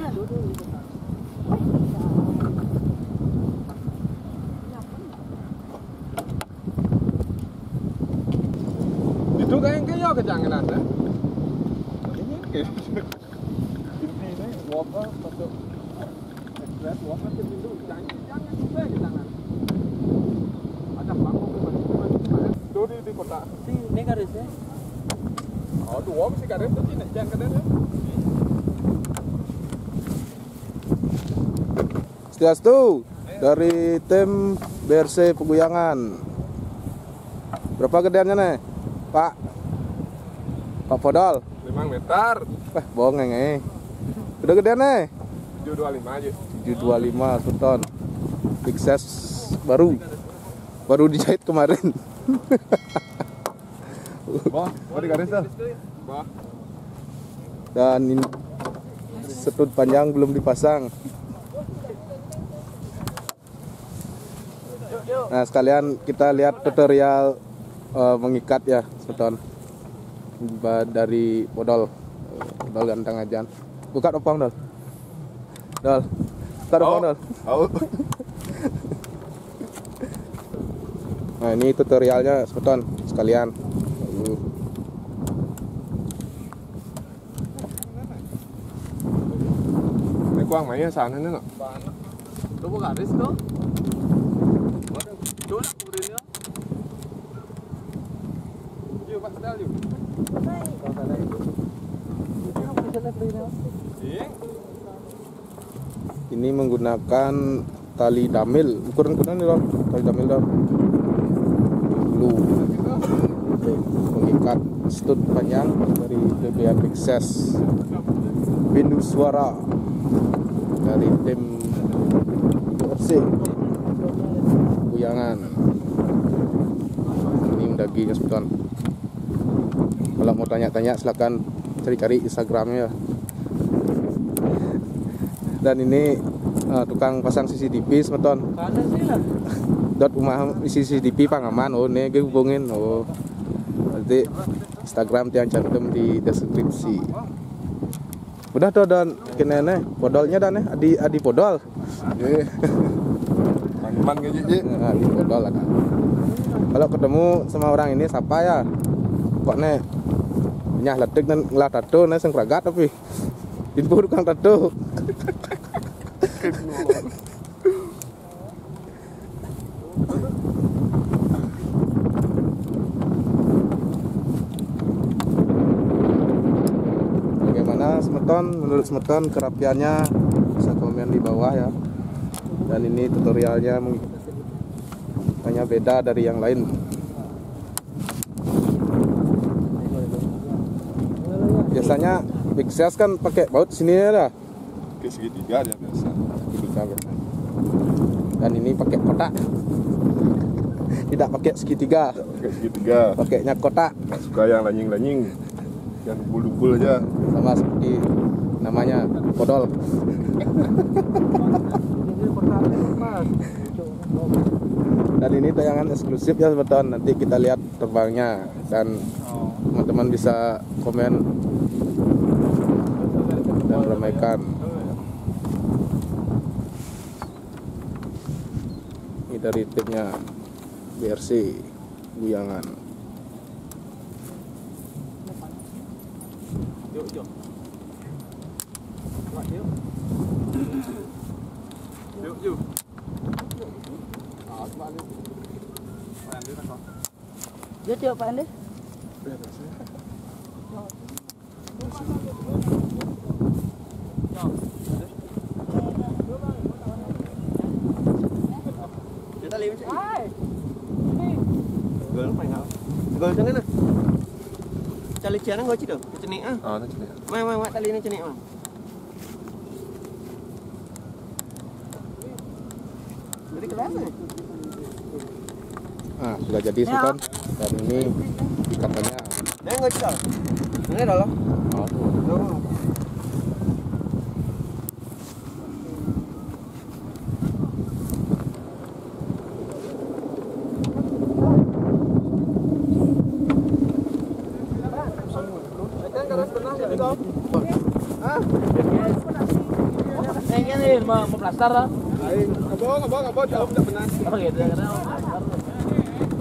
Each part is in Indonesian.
Iya, gitu. Itu kayak kayak kejangan ada. Ini ini masuk ekspres ke pintu jangan jangan juga kejangan. Ada mana? Tuh di kota. Si. Oh, wapa sih kadang tuh jangan kadang ya. Setiastu dari tim BRC Peguyangan. Berapa gedeannya nih, Pak? Pak Podol. 5 meter. Eh, bohong nih. Udah gedean nih. 725 aja. 725 Sultan. Big size baru. Baru dijahit kemarin. Wah, wah di garis dah. Wah, Dan ini setut panjang belum dipasang. Nah, sekalian kita lihat tutorial eh, mengikat ya. Ba- Dari Podol. Eh, Podol ganteng aja. Buka opang, Dol. Dol. Buka opang, Dol. Nah, ini tutorialnya, Sultan. Sekalian. Uh, Ini kuang mainnya sana nih nggak? Lu mau garis tuh? Dulu kuburinnya. Yuk, Pak Sedal yuk. Iya. ini menggunakan tali damil. Ukuran ukuran nih, Dol. Tali damil, Dol. Lu mengikat stud panjang dari Big Ses Bindu Suara dari tim BRC Buyangan ini mendaginya sebutan kalau mau tanya-tanya silakan cari-cari Instagramnya. Dan ini eh, tukang pasang CCTV lah. dot rumah CCTV Pangaman. Oh nih gue hubungin. Oh. Nanti Instagram tiang cantum di deskripsi. Udah tuh dan. Kene nih podolnya dan nih. Adi adi podol Tanggapan kayak gitu. Nah, podol ada kalau ketemu sama orang ini siapa ya kok nih nyah letik dan ngelah tato nih sing ragat tapi Info tukang tato Bagaimana semeton? Menurut semeton kerapiannya bisa komen di bawah ya. Dan ini tutorialnya hanya beda dari yang lain. Biasanya Big Size kan pakai baut sini ya dah. Ke segitiga dia biasa. Segitiga. Dan ini pakai kotak. Tidak pakai segitiga, Ke segitiga. pakainya kotak Nggak suka yang lanying-lanying. Yang bul-bul aja. sama seperti namanya podol. Dan ini tayangan eksklusif ya sebetulnya nanti kita lihat terbangnya dan teman-teman bisa komen dan ramaikan. Ini dari timnya BRC Buyangan. Yuk, yuk. Kuat, yuk. Yuk, yuk. Ah, coba ni. Main dia tak Dia tiup Pak Andi. Dia tali macam ni. Gol apa yang Gol macam mana? Cali cian gol cik tu. Macam ni ah. Ah, tak cakap. Mai mai mai tali ni macam ni ah. Jadi Nah, sudah jadi Sultan. Dan ini ikatannya. Gol cik tu. Ini dah lah. Oh, tuh. Ini mau mau plaster lah. Jauh benar. Gitu karena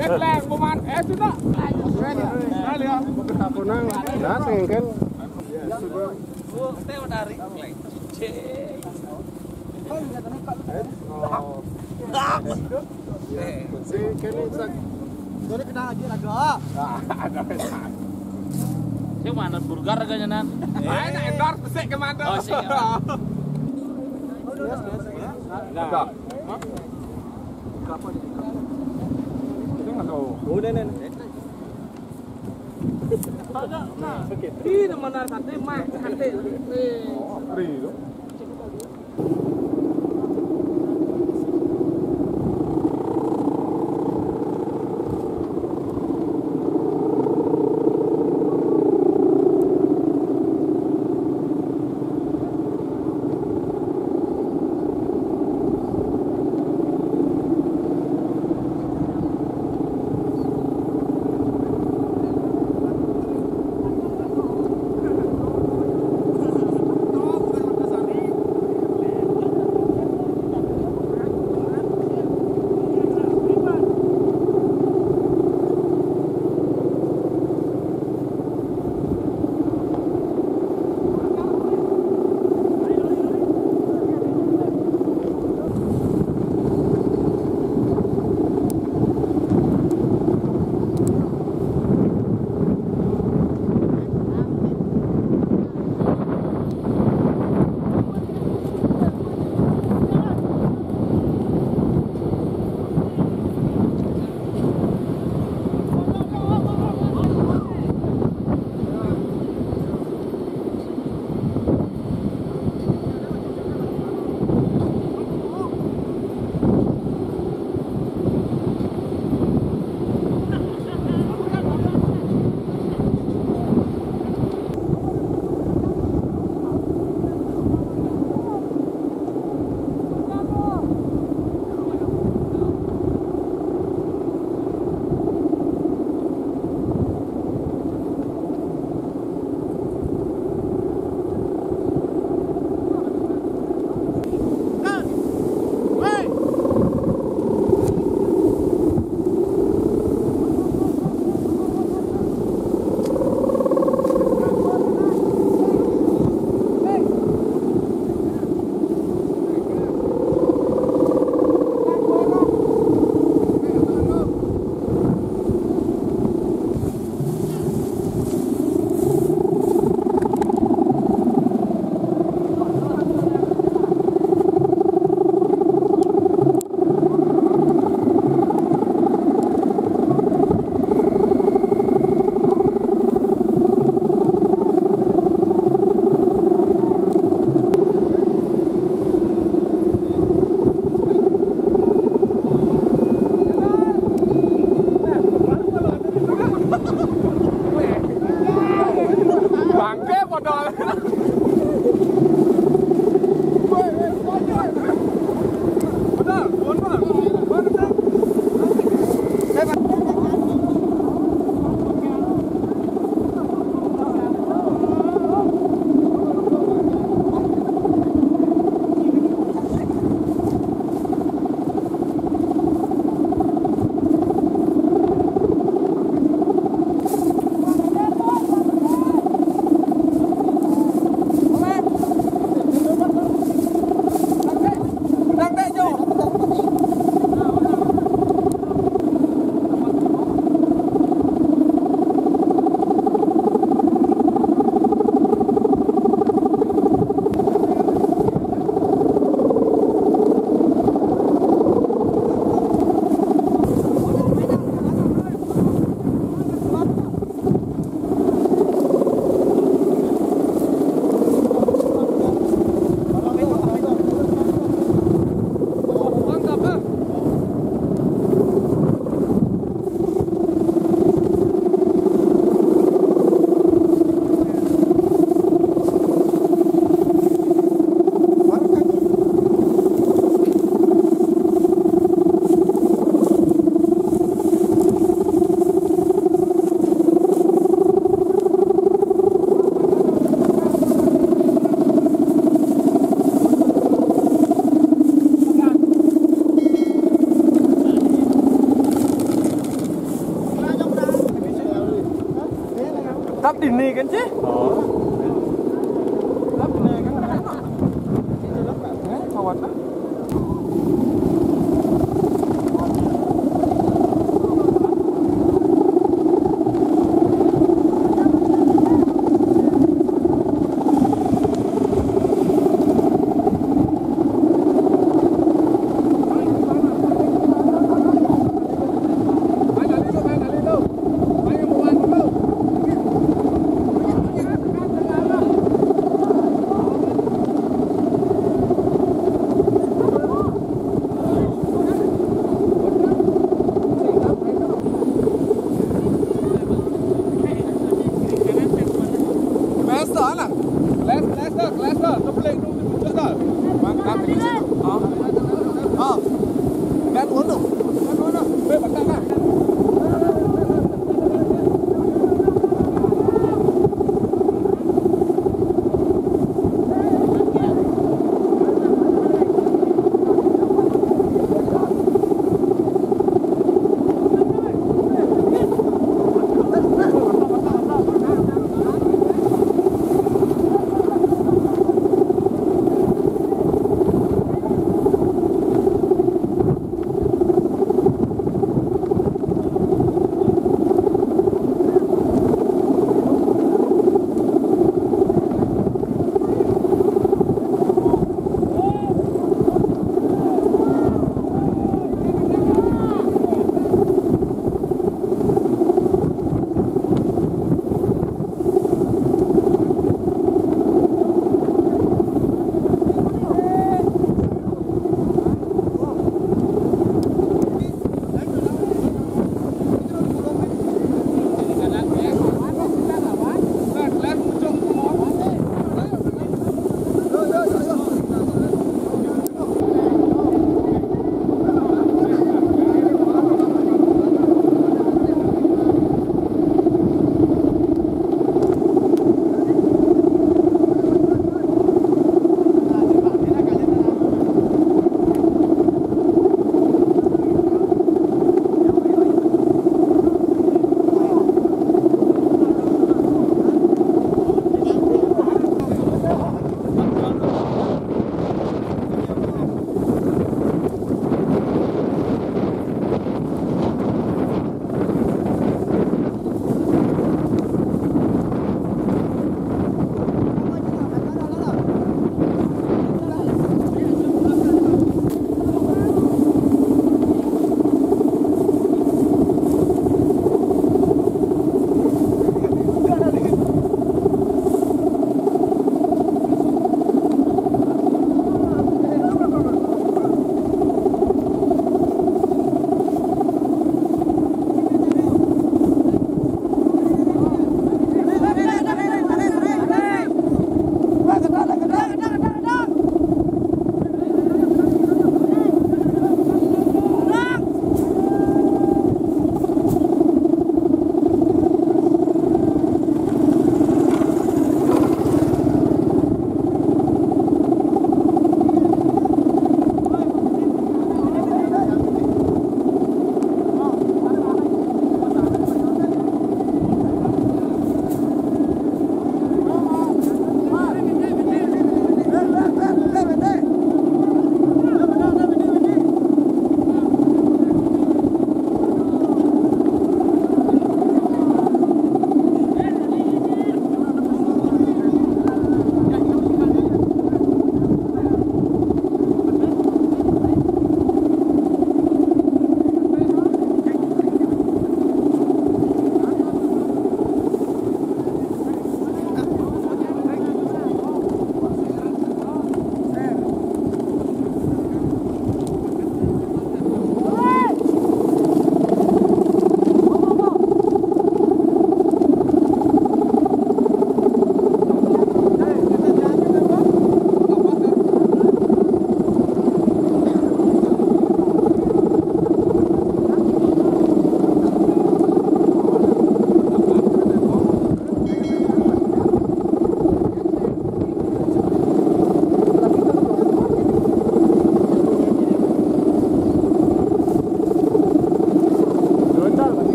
Eh, buman. Eh, sudah. Nah, lihat. Aku nang, dari. Sak. Kena aja raga. Ada pesan. Yang mana burger harganya nan? Aing nak endorse pesek ke mana? Oh, sik. Dah. Kita nggak tahu. Nen nen. Ini mana sate mak sate. Oh, free 一根筋。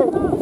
Come.